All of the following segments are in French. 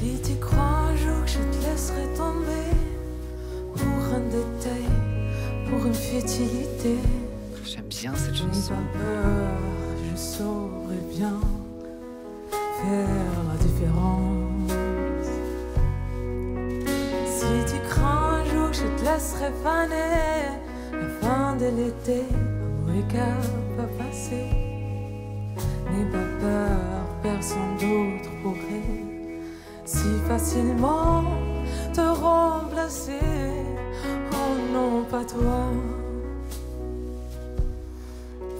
Si tu crois un jour que je te laisserai tomber pour un détail, pour une futilité. J'aime bien cette chanson. Peur, je saurais bien faire la différence. Si tu crains un jour que je te laisserai faner, la fin de l'été, un regard va passer. N'aie pas peur, personne d'autre facilement te remplacer. Oh non, pas toi.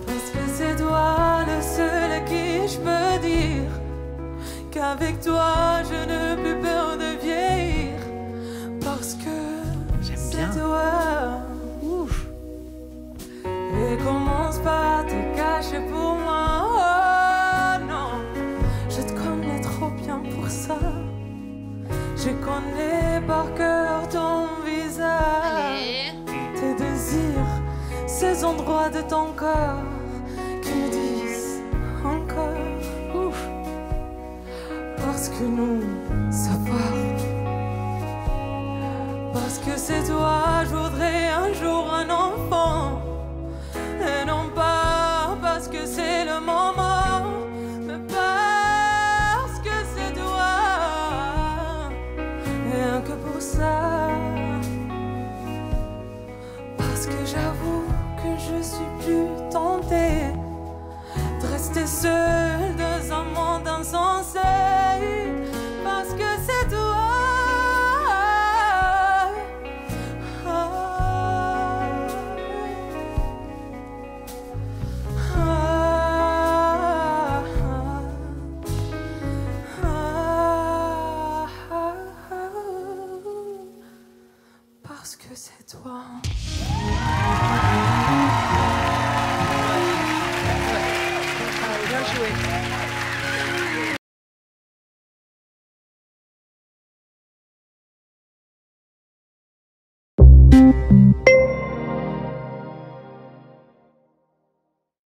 Parce que c'est toi le seul à qui je peux dire qu'avec toi je n'ai plus peur de vieillir. Parce que J'aime c'est bien. toi. Ouf. Et commence pas à te cacher pour Je connais par cœur ton visage, tes désirs, ces endroits de ton corps qui me disent encore ouf. Parce que nous, ça part. Parce que c'est toi, je voudrais un jour un enfant. Et non pas parce que c'est le moment, tentée de rester seule dans un monde insensé. Parce que c'est toi. Parce que c'est toi. Bien joué.